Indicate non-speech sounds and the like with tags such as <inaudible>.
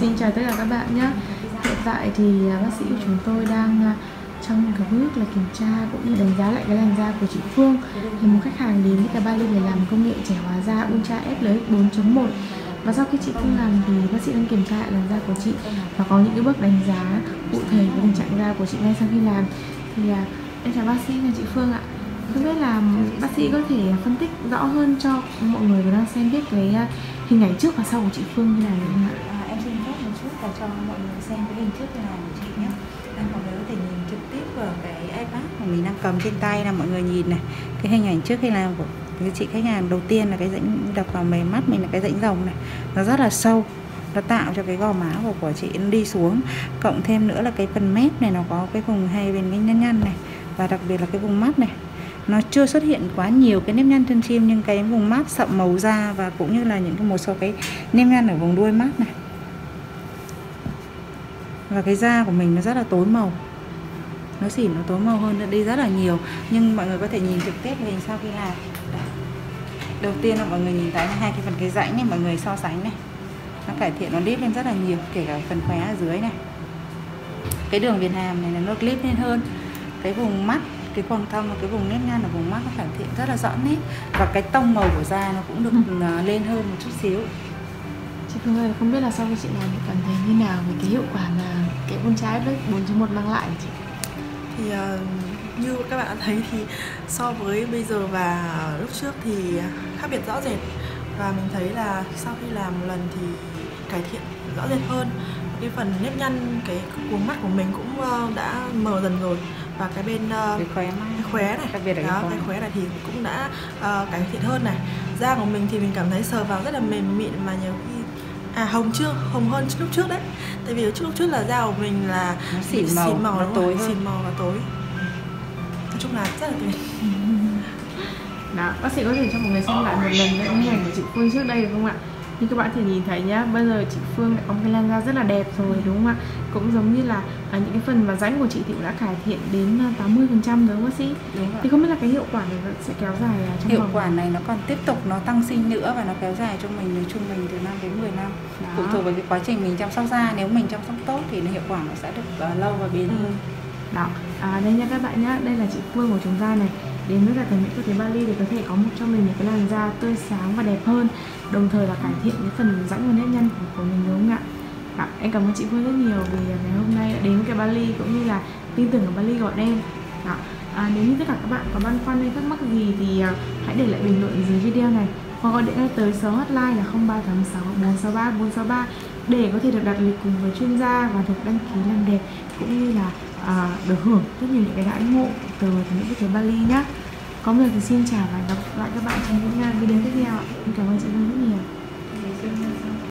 Xin chào tất cả các bạn nhé. Hiện tại thì à, bác sĩ của chúng tôi đang à, trong cái bước là kiểm tra cũng như đánh giá lại cái làn da của chị Phương. Thì một khách hàng đến với cả Bali để làm công nghệ trẻ hóa da Ultra FLX 4.1 và sau khi chị Phương làm thì bác sĩ đang kiểm tra lại làn da của chị và có những cái bước đánh giá cụ thể về tình trạng da của chị ngay sau khi làm thì à, em chào bác sĩ và chị Phương ạ không biết là bác sĩ có thể phân tích rõ hơn cho mọi người đang xem biết cái hình ảnh trước và sau của chị Phương như này cho mọi người xem cái hình trước làm của chị nhé. Đang mọi người có thể nhìn trực tiếp vào cái iPad mà mình đang cầm trên tay là mọi người nhìn này. Cái hình ảnh trước khi làm của cái chị khách hàng đầu tiên là cái rãnh đập vào mề mắt mình là cái rãnh rồng này. Nó rất là sâu. Nó tạo cho cái gò má của của chị nó đi xuống. Cộng thêm nữa là cái phần mép này nó có cái vùng hai bên cái nhăn nhăn này. Và đặc biệt là cái vùng mắt này. Nó chưa xuất hiện quá nhiều cái nếp nhăn chân chim, nhưng cái vùng mắt sậm màu da và cũng như là những cái một số cái nếp nhăn ở vùng đuôi mắt này và cái da của mình nó rất là tối màu. Nó xỉn nó tối màu hơn đi rất là nhiều. Nhưng mọi người có thể nhìn trực tiếp hình sau khi làm. Đầu tiên là mọi người nhìn thấy hai cái phần cái rãnh này mọi người so sánh này. Nó cải thiện nó clip lên rất là nhiều kể cả phần khóe ở dưới này. Cái đường viền hàm này là nó clip lên hơn. Cái vùng mắt cái quầng thâm và cái vùng nếp nhăn ở vùng mắt nó cải thiện rất là rõ nét. Và cái tông màu của da nó cũng được ừ. lên hơn một chút xíu chị Phương ơi không biết là sau khi chị làm thì cảm thấy như nào về cái hiệu quả mà cái con trái đất 4.1 mang lại chị? Thì uh, như các bạn đã thấy thì so với bây giờ và lúc trước thì khác biệt rõ rệt. Và mình thấy là sau khi làm một lần thì cải thiện rõ rệt hơn. Cái phần nếp nhăn cái cuống mắt của mình cũng uh, đã mờ dần rồi. Và cái bên uh, cái khóe cái khóe này. Đặc biệt là đó, cái, cái khóe này thì cũng đã uh, cải thiện hơn này. Da của mình thì mình cảm thấy sờ vào rất là mềm mịn mà nhiều khi à hồng chưa hồng hơn lúc trước đấy. Tại vì lúc trước là da của mình là nó xỉn màu, xỉn màu nó tối hơn. xỉn màu và tối. Nói chung là rất là tuyệt. <laughs> Đó bác sĩ có thể cho mọi người xem lại một lần nữa hình ảnh của chị Phương trước đây được không ạ như các bạn thể nhìn thấy nhá bây giờ chị Phương một cái làn da rất là đẹp rồi đúng không ạ? Cũng giống như là à, những cái phần mà rãnh của chị cũng đã cải thiện đến 80 phần trăm rồi bác sĩ đúng thì không biết là cái hiệu quả này sẽ kéo dài à, trong hiệu vòng quả này nó còn tiếp tục nó tăng sinh nữa và nó kéo dài cho mình trung bình từ 5 đến 10 năm. Đó. phụ thuộc vào cái quá trình mình chăm sóc da nếu mình chăm sóc tốt thì hiệu quả nó sẽ được uh, lâu và bền hơn. Đó. À, đây nha các bạn nhá đây là chị Phương của chúng ta này đến với cả thẩm mỹ quốc tế Bali để có thể có một cho mình một cái làn da tươi sáng và đẹp hơn đồng thời là cải thiện cái phần rãnh và nếp nhăn của, của mình đúng không ạ? À, em cảm ơn chị Phương rất nhiều vì ngày hôm nay đã đến với cái Bali cũng như là tin tưởng ở Bali gọi em à, dạ, À, nếu như tất cả các bạn có băn khoăn hay thắc mắc gì thì à, hãy để lại bình luận dưới video này. Hoặc gọi điện ngay tới số hotline là 0386 463 463 để có thể được đặt lịch cùng với chuyên gia và được đăng ký làm đẹp cũng như là à, được hưởng rất nhiều những cái đãi ngộ từ những cái Bali nhá. Có người thì xin chào và gặp lại các bạn trong những à, video tiếp theo cảm ơn chị Vân rất nhiều.